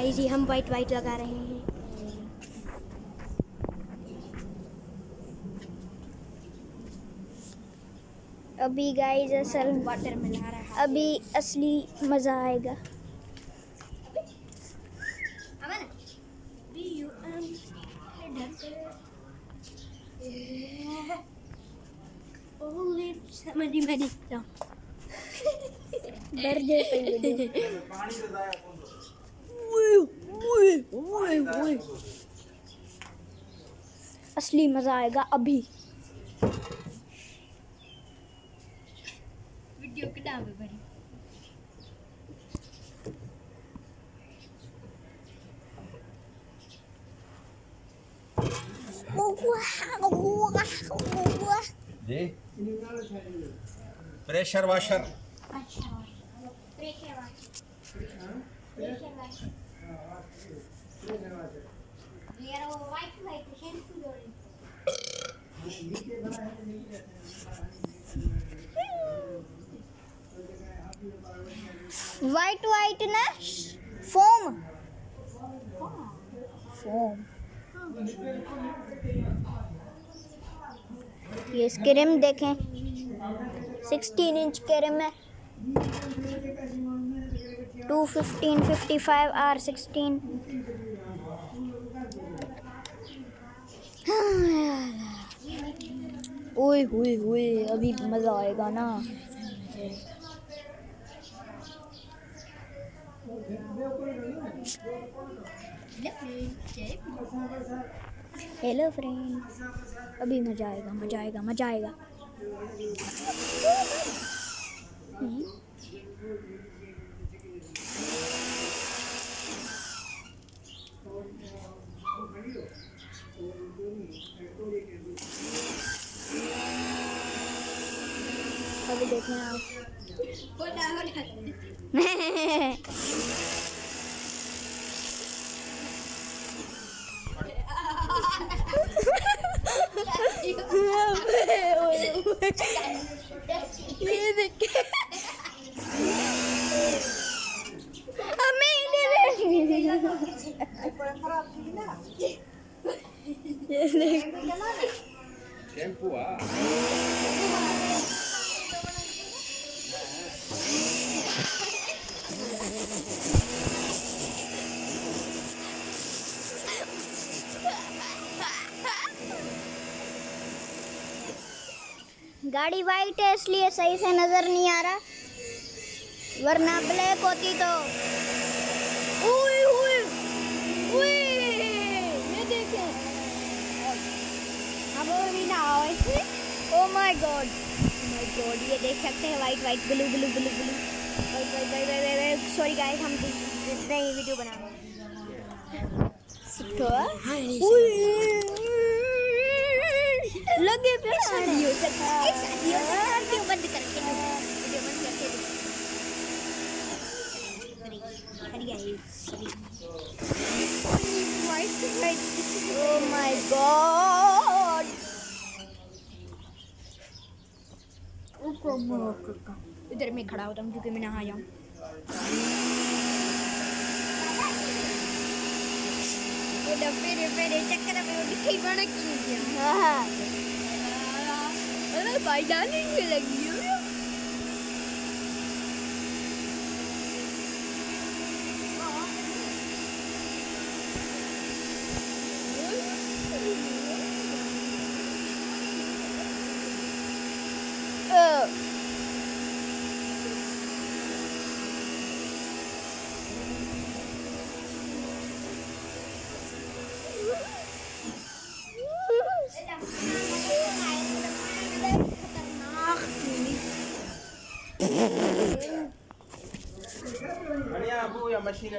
Guys ये हम white white लगा रहे हैं। अभी गाइस असल वाटर मिला रहा। है अभी असली मज़ा आएगा। मनी मनी बर्थडे पे वीडियो असली मज़ा आएगा अभी। वीडियो के नाम है बड़ी जी। प्रेशर वाशर वाइट वाइट ना फोम फोम ये इसके रिम देखें। 16 इंच के रिम है। 215 55 आर 16 ओए हुए हुए अभी मज़ा आएगा ना। हेलो फ्रेंड अभी मज़ा आएगा मज़ा आएगा मज़ा आएगा। अभी देखें आप। ये देखिए हमें इन्हें ये देख। शैम्पू आ गाड़ी वाइट है इसलिए सही से नज़र नहीं आ रहा। वरना ब्लैक होती तो। उई, उई, उई, ये देखें अब भी ना आओ इसमें oh my god my god ये देख सकते हैं white white blue blue blue blue white white white white white sorry guys हम नहीं वीडियो बना रहे हैं लगे पे शादियों से शादियों से वीडियो बंद करके वीडियो बंद करके ओ माय गॉड इधर मैं खड़ा होता हूँ क्योंकि मैं नहा जाऊँ फिर फिर चक्कर में बड़ा nữa nó gọi đến như là dưới á हो बढ़िया अबू या मशीन